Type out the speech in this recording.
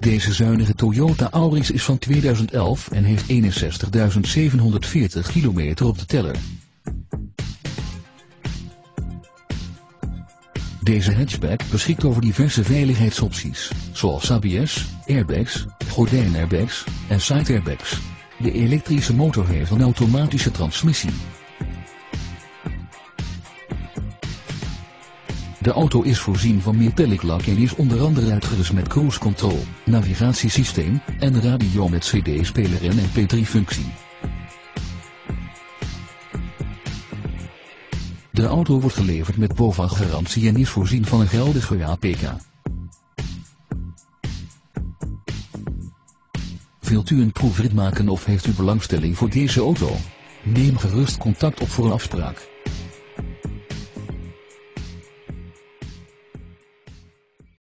Deze zuinige Toyota Auris is van 2011 en heeft 61.740 kilometer op de teller. Deze hatchback beschikt over diverse veiligheidsopties, zoals ABS, airbags, gordijnairbags en side airbags. De elektrische motor heeft een automatische transmissie. De auto is voorzien van metallic lak en is onder andere uitgerust met cruise control, navigatiesysteem en radio met cd-speler en mp3-functie. De auto wordt geleverd met BOVAG-garantie en is voorzien van een geldige APK. Wilt u een proefrit maken of heeft u belangstelling voor deze auto? Neem gerust contact op voor een afspraak.